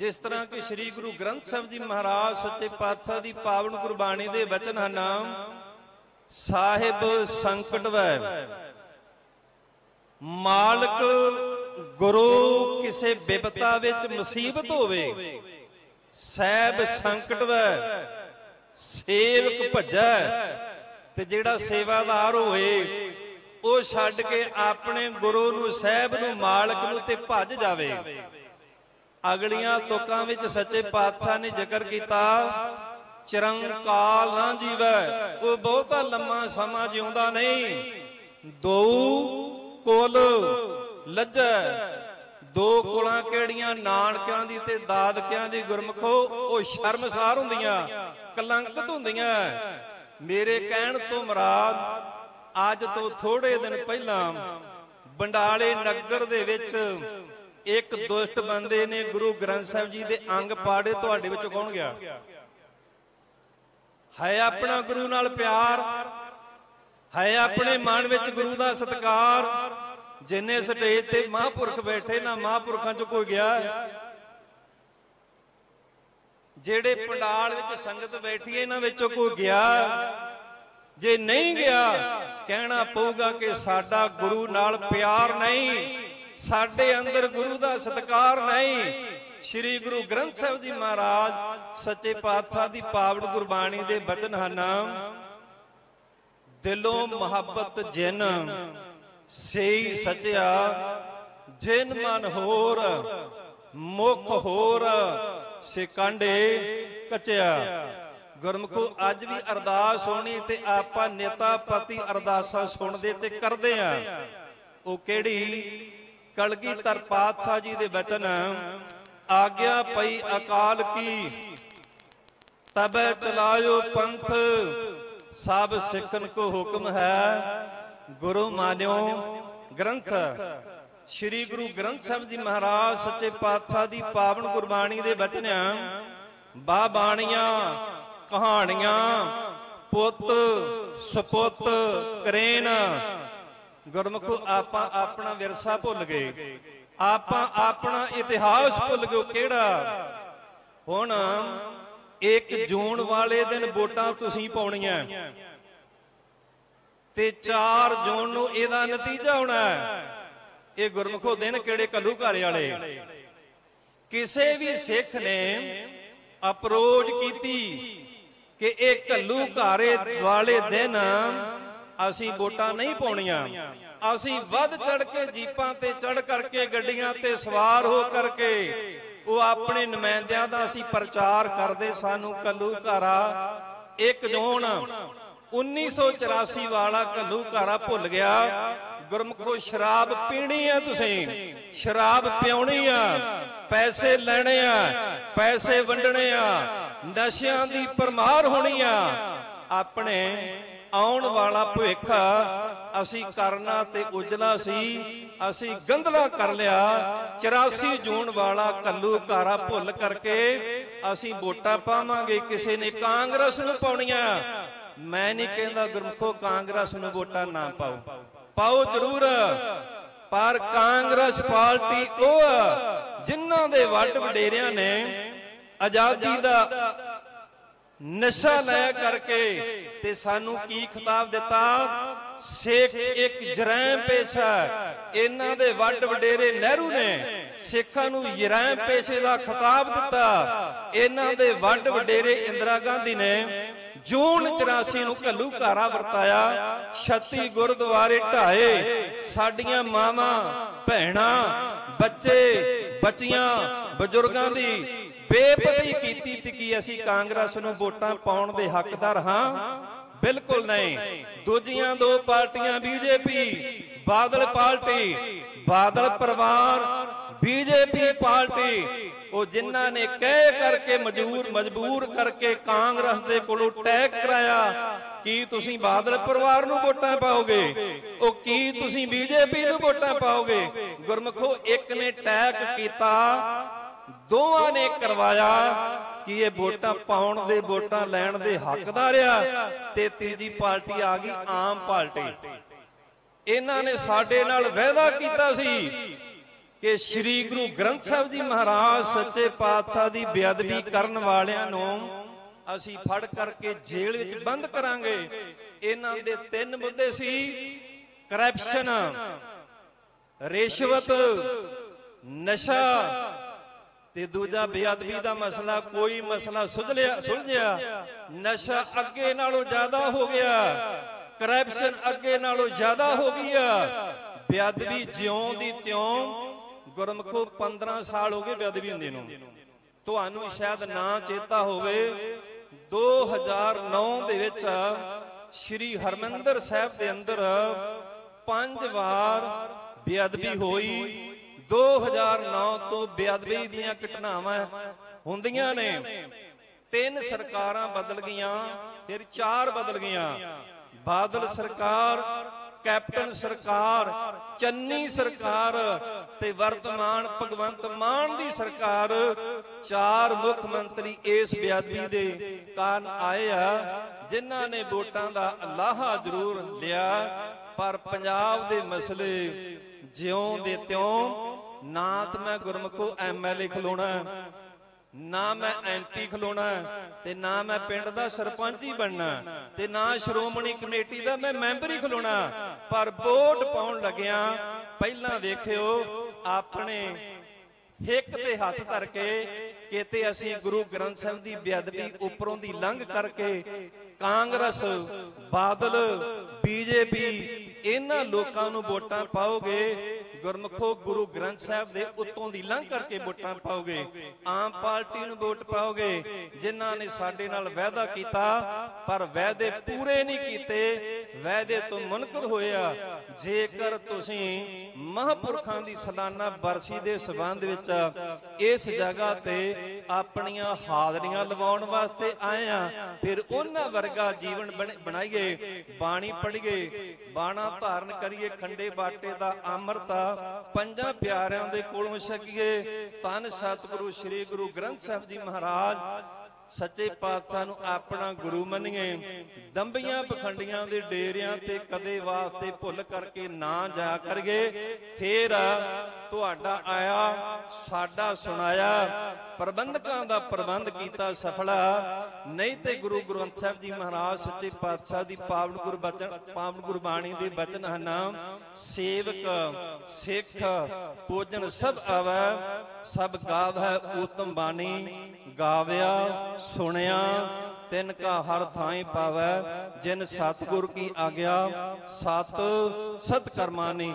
ਜਿਸ ਤਰ੍ਹਾਂ ਕਿ ਸ੍ਰੀ ਗੁਰੂ ਗ੍ਰੰਥ ਸਾਹਿਬ ਜੀ ਮਹਾਰਾਜ ਸੱਚੇ ਪਾਤਸ਼ਾਹ ਦੀ ਪਾਵਨ ਗੁਰਬਾਣੀ ਦੇ ਵਚਨ ਹਨ ਸਾਹਿਬ ਸੰਕਟ ਵੈ। ਮਾਲਕ ਗੁਰੂ ਕਿਸੇ ਬਿਪਤਾ ਵਿੱਚ ਮੁਸੀਬਤ ਹੋਵੇ, ਸਹਿਬ ਸੰਕਟ ਵੈ, ਸੇਵਕ ਭੱਜੈ, ਤੇ ਜਿਹੜਾ ਸੇਵਾਦਾਰ ਹੋਏ, ਉਹ ਛੱਡ ਕੇ ਆਪਣੇ ਗੁਰੂ ਨੂੰ, ਸਹਿਬ ਨੂੰ, ਮਾਲਕ ਨੂੰ ਤੇ ਭੱਜ ਜਾਵੇ। ਅਗਲੀਆਂ ਤੁਕਾਂ ਵਿੱਚ ਸੱਚੇ ਪਾਤਸ਼ਾਹ ਨੇ ਜ਼ਿਕਰ ਕੀਤਾ, ਚਰੰਕਾਲ ਨਾ ਜੀਵੈ, ਉਹ ਬਹੁਤਾ ਲੰਮਾ ਸਮਾਂ ਜਿਉਂਦਾ ਨਹੀਂ। ਦੋ ਕੁਲ ਲੱਜੈ, ਦੋ ਕੁਲਾਂ ਕਿਹੜੀਆਂ ਨਾਨਕਿਆਂ ਦੀ ਤੇ ਦਾਦਕਿਆਂ ਦੀ ਗੁਰਮਖੋ, ਉਹ ਸ਼ਰਮਸਾਰ ਹੁੰਦੀਆਂ, ਕਲੰਕਤ ਹੁੰਦੀਆਂ। ਮੇਰੇ ਕਹਿਣ ਤੋਂ ਮਰਾਦ, ਅੱਜ ਤੋਂ ਥੋੜੇ ਦਿਨ ਪਹਿਲਾਂ, ਬੰਡਾਲੇ ਨਗਰ ਦੇ ਵਿੱਚ ਇੱਕ ਦੁਸ਼ਟ ਬੰਦੇ ਨੇ ਗੁਰੂ ਗ੍ਰੰਥ ਸਾਹਿਬ ਜੀ ਦੇ ਅੰਗ ਪਾੜੇ ਤੁਹਾਡੇ ਵਿੱਚ ਕੌਣ ਗਿਆ? ਹੈ ਆਪਣਾ ਗੁਰੂ ਨਾਲ ਪਿਆਰ ਹੈ ਆਪਣੇ ਮਨ ਵਿੱਚ ਗੁਰੂ ਦਾ ਸਤਕਾਰ। ਜਿੰਨੇ ਸਟੇਜ ਤੇ ਮਹਾਂਪੁਰਖ ਬੈਠੇ, ਨਾ ਮਹਾਂਪੁਰਖਾਂ ਚ ਕੋਈ ਗਿਆ? ਜਿਹੜੇ ਪੰਡਾਲ ਵਿੱਚ ਸੰਗਤ ਬੈਠੀ ਹੈ, ਇਹਨਾਂ ਵਿੱਚੋਂ ਕੋਈ ਗਿਆ? ਜੇ ਨਹੀਂ ਗਿਆ, ਕਹਿਣਾ ਪਊਗਾ ਕਿ ਸਾਡਾ ਗੁਰੂ ਨਾਲ ਪਿਆਰ ਨਹੀਂ। ਸਾਡੇ ਅੰਦਰ ਗੁਰੂ ਦਾ ਸਤਕਾਰ ਨਹੀਂ। ਸ੍ਰੀ ਗੁਰੂ ਗ੍ਰੰਥ ਸਾਹਿਬ ਜੀ ਮਹਾਰਾਜ ਸੱਚੇ ਪਾਤਸ਼ਾਹ ਦੀ ਪਾਵਨ ਗੁਰਬਾਣੀ ਦੇ ਬਚਨ ਹਨ। ਦਿਲੋਂ ਮੁਹੱਬਤ ਜਿਨ, ਸਈ ਸਚਿਆ, ਜਿਨ ਮਨ ਹੋਰ, ਮੁਖ ਹੋਰ, ਸਿਕੰਡੇ ਕਚਿਆ। ਗੁਰਮਖੋ, ਅੱਜ ਵੀ ਅਰਦਾਸ ਹੋਣੀ ਤੇ ਆਪਾਂ ਨੇਤਾ ਪਤੀ ਅਰਦਾਸਾਂ ਸੁਣਦੇ ਤੇ ਕਰਦੇ ਆ। ਉਹ ਕਿਹੜੀ? ਕਲਗੀਧਰ ਪਾਤਸ਼ਾਹ ਜੀ ਦੇ ਬਚਨ ਆਗਿਆ ਪਈ ਅਕਾਲ ਕੀ? ਤਬੈ ਚਲਾਇਓ ਪੰਥ, ਸਭ ਸਿੱਖਨ ਕੋ ਹੁਕਮ ਹੈ। ਗੁਰੂ ਮਾਨਿਓ ਗ੍ਰੰਥ, ਸ੍ਰੀ ਗੁਰੂ ਗ੍ਰੰਥ ਸਾਹਿਬ ਜੀ ਮਹਾਰਾਜ ਸੱਚੇ ਪਾਤਸ਼ਾਹ ਦੀ ਪਾਵਨ ਗੁਰਬਾਣੀ ਦੇ ਬਚਨ ਬਾ ਬਾਣੀਆਂ ਕਹਾਣੀਆਂ, ਪੁੱਤ, ਸੁਪੁੱਤ, ਕਰੇਨ ਗੁਰਮੁਖੋ ਆਪਾਂ ਆਪਣਾ ਵਿਰਸਾ ਭੁੱਲ ਗਏ। ਆਪਾਂ ਆਪਣਾ ਇਤਿਹਾਸ ਭੁੱਲ ਗਏ ਕਿਹੜਾ? ਹੁਣ 1 ਜੂਨ ਵਾਲੇ ਦਿਨ ਵੋਟਾਂ ਤੁਸੀਂ ਪਾਉਣੀਆਂ। ਤੇ 4 ਜੂਨ ਨੂੰ ਇਹਦਾ ਨਤੀਜਾ ਹੋਣਾ ਇਹ ਗੁਰਮੁਖੋ ਦਿਨ ਕਿਹੜੇ ਕੱਲੂ ਘਰ ਵਾਲੇ? ਕਿਸੇ ਵੀ ਸਿੱਖ ਨੇ ਅਪਰੋਚ ਕੀਤੀ ਕਿ ਇਹ ਕੱਲੂ ਘਾਰੇ ਵਾਲੇ ਦਿਨ ਅਸੀਂ ਵੋਟਾਂ ਨਹੀਂ ਪਾਉਣੀਆਂ। ਅਸੀਂ ਵੱਧ ਚੜ ਕੇ ਜੀਪਾਂ ਤੇ ਚੜ ਕਰਕੇ ਗੱਡੀਆਂ ਤੇ ਸਵਾਰ ਹੋ ਕਰਕੇ ਉਹ ਆਪਣੇ ਨੁਮਾਇੰਦਿਆਂ ਦਾ ਅਸੀਂ ਪ੍ਰਚਾਰ ਕਰਦੇ ਸਾਨੂੰ ਕੱਲੂ ਘਾਰਾ ਇੱਕ ਜੂਨ 1984 ਵਾਲਾ ਕੱਲੂ ਘਾਰਾ ਭੁੱਲ ਗਿਆ। ਗੁਰਮਖੋ, ਸ਼ਰਾਬ ਪੀਣੀ ਆ ਤੁਸੀਂ। ਸ਼ਰਾਬ ਪਿਉਣੀ ਆ। ਪੈਸੇ ਲੈਣੇ ਆ, ਪੈਸੇ ਵੰਡਣੇ ਆ। ਨਸ਼ਿਆਂ ਦੀ ਪਰਮਾਰ ਹੋਣੀ ਆ। ਆਪਣੇ ਆਉਣ ਵਾਲਾ ਭਵਿੱਖ ਅਸੀਂ ਕਰਨਾ ਤੇ ਉਜਲਾ ਸੀ, ਅਸੀਂ ਗੰਧਲਾ ਕਰ ਲਿਆ। 84 ਜੂਨ ਵਾਲਾ ਕੱਲੂ ਘਾਰਾ ਭੁੱਲ ਕਰਕੇ ਅਸੀਂ ਵੋਟਾਂ ਪਾਵਾਂਗੇ ਕਿਸੇ ਨੇ ਕਾਂਗਰਸ ਨੂੰ ਪਾਉਣੀਆਂ। ਮੈਂ ਨਹੀਂ ਕਹਿੰਦਾ ਗੁਰਮਖੋ ਕਾਂਗਰਸ ਨੂੰ ਵੋਟਾਂ ਨਾ ਪਾਓ। ਪਾਓ ਜ਼ਰੂਰ, ਪਰ ਕਾਂਗਰਸ ਪਾਰਟੀ ਉਹ ਜਿਨ੍ਹਾਂ ਦੇ ਵੱਡ ਵਡੇਰਿਆਂ ਨੇ ਆਜ਼ਾਦੀ ਦਾ ਨਸ਼ਾ ਲੈ ਕਰਕੇ ਤੇ ਸਾਨੂੰ ਕੀ ਖਿਤਾਬ ਦਿੱਤਾ? ਸਿੱਖ ਇੱਕ ਜਰੈਮ ਪੇਸ਼ਾ ਇਹਨਾਂ ਦੇ ਵੱਡ ਵਡੇਰੇ ਨਹਿਰੂ ਨੇ ਸਿੱਖਾਂ ਨੂੰ ਜਰੈਮ ਪੇਸ਼ੇ ਦਾ ਖਿਤਾਬ ਦਿੱਤਾ। ਇਹਨਾਂ ਦੇ ਵੱਡ ਵਡੇਰੇ ਇੰਦਰਾ ਗਾਂਧੀ ਨੇ ਜੂਨ 84 ਨੂੰ ਘੱਲੂ ਘਾਰਾ ਵਰਤਾਇਆ। 36 ਗੁਰਦੁਆਰੇ ਢਾਏ। ਸਾਡੀਆਂ ਮਾਵਾਂ, ਭੈਣਾਂ, ਬੱਚੇ, ਬੱਚੀਆਂ, ਬਜ਼ੁਰਗਾਂ ਦੀ ਬੇਪਤੀ ਕੀਤੀ ਤੇ ਕੀ ਅਸੀਂ ਕਾਂਗਰਸ ਨੂੰ ਵੋਟਾਂ ਪਾਉਣ ਦੇ ਹੱਕਦਾਰ ਹਾਂ? ਬਿਲਕੁਲ ਨਹੀਂ। ਦੂਜੀਆਂ ਦੋ ਪਾਰਟੀਆਂ ਬੀਜੇਪੀ, ਬਾਦਲ ਪਾਰਟੀ, ਬਾਦਲ ਪਰਿਵਾਰ, ਬੀਜੇਪੀ ਪਾਰਟੀ, ਉਹ ਜਿਨ੍ਹਾਂ ਨੇ ਕਹਿ ਕਰਕੇ ਮਜਬੂਰ ਮਜਬੂਰ ਕਰਕੇ ਕਾਂਗਰਸ ਦੇ ਕੋਲੋਂ ਟੈਗ ਕਰਾਇਆ, ਕੀ ਤੁਸੀਂ ਬਾਦਲ ਪਰਿਵਾਰ ਨੂੰ ਵੋਟਾਂ ਪਾਓਗੇ? ਉਹ ਕੀ ਤੁਸੀਂ ਬੀਜੇਪੀ ਨੂੰ ਵੋਟਾਂ ਪਾਓਗੇ? ਗੁਰਮਖੋ, ਇੱਕ ਨੇ ਟੈਗ ਕੀਤਾ ਦੋਵਾਂ ਨੇ ਕਰਵਾਇਆ ਕਿ ਇਹ ਵੋਟਾਂ ਪਾਉਣ ਦੇ, ਵੋਟਾਂ ਲੈਣ ਦੇ ਹੱਕਦਾਰ ਆ ਤੇ ਤੀਜੀ ਪਾਰਟੀ ਆ ਗਈ ਆਮ ਪਾਰਟੀ। ਇਹਨਾਂ ਨੇ ਸਾਡੇ ਨਾਲ ਵਾਅਦਾ ਕੀਤਾ ਸੀ ਕਿ ਸ੍ਰੀ ਗੁਰੂ ਗ੍ਰੰਥ ਸਾਹਿਬ ਜੀ ਮਹਾਰਾਜ ਸੱਚੇ ਪਾਤਸ਼ਾਹ ਦੀ ਬੇਅਦਬੀ ਕਰਨ ਵਾਲਿਆਂ ਨੂੰ ਅਸੀਂ ਫੜ ਕਰਕੇ ਜੇਲ੍ਹ ਵਿੱਚ ਬੰਦ ਕਰਾਂਗੇ। ਇਹਨਾਂ ਦੇ ਤਿੰਨ ਮੁੱਦੇ ਸੀ ਕਰਪਸ਼ਨ ਰਿਸ਼ਵਤ, ਨਸ਼ਾ ਤੇ ਦੂਜਾ ਬੇਅਦਬੀ ਦਾ ਮਸਲਾ, ਕੋਈ ਮਸਲਾ ਸੁਲਝਿਆ ਸੁਲਝਿਆ, ਨਸ਼ਾ ਅੱਗੇ ਨਾਲੋਂ ਜ਼ਿਆਦਾ ਹੋ ਗਿਆ ਕਰਪਸ਼ਨ ਅੱਗੇ ਨਾਲੋਂ ਜ਼ਿਆਦਾ ਹੋ ਗਈ ਆ। ਬੇਅਦਬੀ ਜਿਉਂ ਦੀ ਤਿਉਂ ਗੁਰਮਖੋ 15 ਸਾਲ ਹੋ ਗਏ ਬੇਅਦਬੀ ਹੁੰਦੀ ਨੂੰ। ਤੁਹਾਨੂੰ ਸ਼ਾਇਦ ਨਾ ਚੇਤਾ ਹੋਵੇ 2009 ਦੇ ਵਿੱਚ ਸ੍ਰੀ ਹਰਮੰਦਰ ਸਾਹਿਬ ਦੇ ਅੰਦਰ ਪੰਜ ਵਾਰ ਬੇਅਦਬੀ ਹੋਈ। 2009 ਤੋਂ ਬੇਅਦਬੀ ਦੀਆਂ ਘਟਨਾਵਾਂ ਹੁੰਦੀਆਂ ਨੇ। ਤਿੰਨ ਸਰਕਾਰਾਂ ਬਦਲ ਗਈਆਂ, ਫਿਰ ਚਾਰ ਬਦਲ ਗਈਆਂ। ਬਾਦਲ ਸਰਕਾਰ, ਕੈਪਟਨ ਸਰਕਾਰ, ਚੰਨੀ ਸਰਕਾਰ ਤੇ ਵਰਤਮਾਨ ਭਗਵੰਤ ਮਾਨ ਦੀ ਸਰਕਾਰ, ਚਾਰ ਮੁੱਖ ਮੰਤਰੀ ਇਸ ਬੇਅਦਬੀ ਦੇ ਕਾਰਨ ਆਏ ਆ, ਜਿਨ੍ਹਾਂ ਨੇ ਵੋਟਾਂ ਦਾ ਲਾਹਾ ਜ਼ਰੂਰ ਲਿਆ। ਪਰ ਪੰਜਾਬ ਦੇ ਮਸਲੇ ਜਿਉਂ ਦੇ ਤਿਉਂ ਨਾ ਤਾਂ ਮੈਂ ਗੁਰਮਖੋ ਐਮਐਲਏ ਖਲੋਣਾ ਨਾ ਮੈਂ ਐਮਪੀ ਖਲੋਣਾ ਤੇ ਨਾ ਮੈਂ ਪਿੰਡ ਦਾ ਸਰਪੰਚ ਹੀ ਬਣਨਾ ਤੇ ਨਾ ਸ਼੍ਰੋਮਣੀ ਕਮੇਟੀ ਦਾ ਮੈਂ ਮੈਂਬਰ ਹੀ ਖਲੋਣਾ ਪਰ ਵੋਟ ਪਾਉਣ ਲੱਗਿਆ ਪਹਿਲਾਂ ਵੇਖਿਓ ਆਪਣੇ ਹਿੱਕ ਤੇ ਹੱਥ ਧਰ ਕੇ ਕਿਤੇ ਅਸੀਂ ਗੁਰੂ ਗ੍ਰੰਥ ਸਾਹਿਬ ਦੀ ਬੇਅਦਬੀ ਉੱਪਰੋਂ ਦੀ ਲੰਘ ਕਰਕੇ ਕਾਂਗਰਸ, ਬਾਦਲ, ਬੀਜੇਪੀ ਇਹਨਾਂ ਲੋਕਾਂ ਨੂੰ ਵੋਟਾਂ ਪਾਓਗੇ? ਗੁਰਮਖੋ, ਗੁਰੂ ਗ੍ਰੰਥ ਸਾਹਿਬ ਦੇ ਉੱਤੋਂ ਦੀ ਲੰਘ ਕਰਕੇ ਵੋਟਾਂ ਪਾਓਗੇ? ਆਮ ਪਾਰਟੀ ਨੂੰ ਵੋਟ ਪਾਓਗੇ? ਜਿਨ੍ਹਾਂ ਨੇ ਸਾਡੇ ਨਾਲ ਵਾਅਦਾ ਕੀਤਾ, ਪਰ ਵਾਅਦੇ ਪੂਰੇ ਨਹੀਂ ਕੀਤੇ, ਵਾਅਦੇ ਤੋਂ ਮੁਨਕਰ ਹੋਇਆ ਜੇਕਰ ਤੁਸੀਂ ਮਹਾਂਪੁਰਖਾਂ ਦੀ ਸਾਲਾਨਾ ਬਰਸੀ ਦੇ ਸਬੰਧ ਵਿੱਚ ਇਸ ਜਗ੍ਹਾ ਤੇ ਆਪਣੀਆਂ ਹਾਜ਼ਰੀਆਂ ਲਵਾਉਣ ਵਾਸਤੇ ਆਏ ਆ, ਫਿਰ ਉਹਨਾਂ ਵਰਗਾ ਜੀਵਨ ਬਣਾਈਏ, ਬਾਣੀ ਪੜ੍ਹੀਏ, ਬਾਣਾ ਧਾਰਨ ਕਰੀਏ, ਖੰਡੇ ਬਾਟੇ ਦਾ ਅੰਮ੍ਰਿਤ ਪੰਜਾਂ ਪਿਆਰਿਆਂ ਦੇ ਕੋਲੋਂ ਛਕੀਏ ਤਨ ਸਤਿਗੁਰੂ, ਸ੍ਰੀ ਗੁਰੂ ਗ੍ਰੰਥ ਸਾਹਿਬ ਜੀ ਮਹਾਰਾਜ ਸੱਚੇ ਪਾਤਸ਼ਾਹ ਨੂੰ ਆਪਣਾ ਗੁਰੂ ਮੰਨੀਏ। ਦੰਬੀਆਂ ਪਖੰਡੀਆਂ ਦੇ ਡੇਰਿਆਂ ਤੇ ਕਦੇ ਵਾਸਤੇ ਭੁੱਲ ਕਰਕੇ ਨਾ ਜਾ ਕਰਗੇ ਫੇਰ ਤੁਹਾਡਾ ਆਇਆ, ਸਾਡਾ ਸੁਣਾਇਆ, ਪ੍ਰਬੰਧਕਾਂ ਦਾ ਪ੍ਰਬੰਧ ਕੀਤਾ ਸਫਲਾ। ਨਹੀਂ ਤੇ ਗੁਰੂ ਗ੍ਰੰਥ ਸਾਹਿਬ ਜੀ ਮਹਾਰਾਜ, ਸੱਚੇ ਪਾਤਸ਼ਾਹ ਦੀ ਪਾਵਨ ਗੁਰ ਪਾਵਨ ਗੁਰਬਾਣੀ ਦੇ ਬਚਨ ਹਨ। ਸੇਵਕ, ਸਿੱਖ, ਪੂਜਨ ਸਭ ਆਵੈ, ਸਭ ਗਾਵੈ ਉਤਮ ਬਾਣੀ ਗਾਵਿਆ, ਸੁਣਿਆ, ਤਿੰਨ ਕਾ ਹਰ ਥਾਈ ਪਾਵੈ, ਜਿਨ ਸਤਗੁਰ ਕੀ ਆਗਿਆ, ਸਤ ਸਤ ਕਰਮਾਨੀ